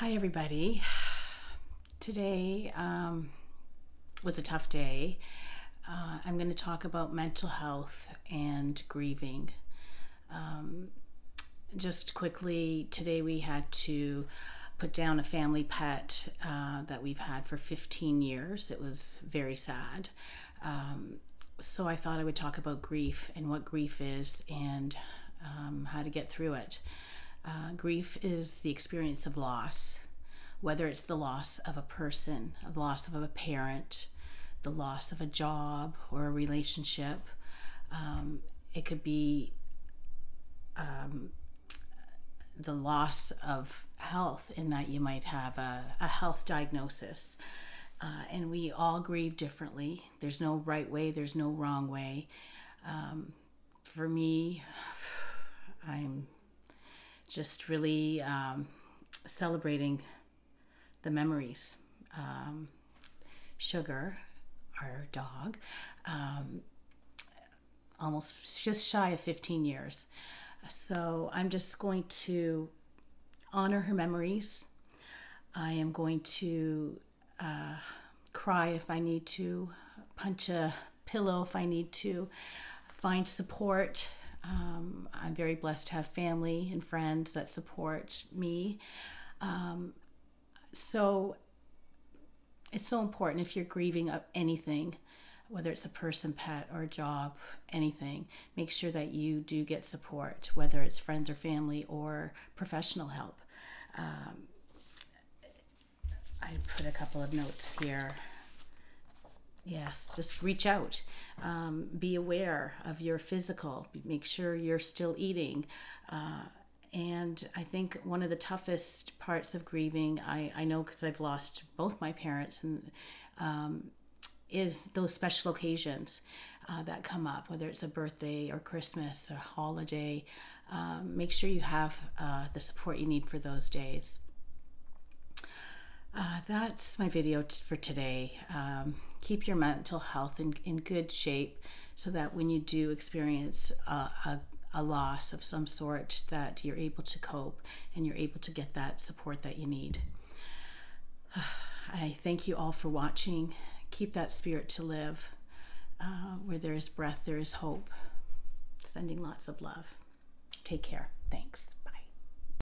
Hi, everybody. Today um, was a tough day. Uh, I'm going to talk about mental health and grieving. Um, just quickly, today we had to put down a family pet uh, that we've had for 15 years. It was very sad. Um, so I thought I would talk about grief and what grief is and um, how to get through it. Uh, grief is the experience of loss, whether it's the loss of a person, the loss of a parent, the loss of a job or a relationship. Um, it could be um, the loss of health, in that you might have a, a health diagnosis. Uh, and we all grieve differently. There's no right way, there's no wrong way. Um, for me, I'm just really um, celebrating the memories. Um, Sugar, our dog, um, almost just shy of 15 years. So I'm just going to honor her memories. I am going to uh, cry if I need to, punch a pillow if I need to, find support um, I'm very blessed to have family and friends that support me. Um, so it's so important if you're grieving of anything, whether it's a person, pet, or a job, anything, make sure that you do get support, whether it's friends or family or professional help. Um, I put a couple of notes here. Yes, just reach out. Um, be aware of your physical. Make sure you're still eating. Uh, and I think one of the toughest parts of grieving, I, I know because I've lost both my parents, and um, is those special occasions uh, that come up, whether it's a birthday or Christmas or holiday. Um, make sure you have uh, the support you need for those days. Uh, that's my video for today. Um, keep your mental health in, in good shape so that when you do experience a, a, a loss of some sort that you're able to cope and you're able to get that support that you need. I thank you all for watching. Keep that spirit to live. Uh, where there is breath, there is hope. Sending lots of love. Take care. Thanks.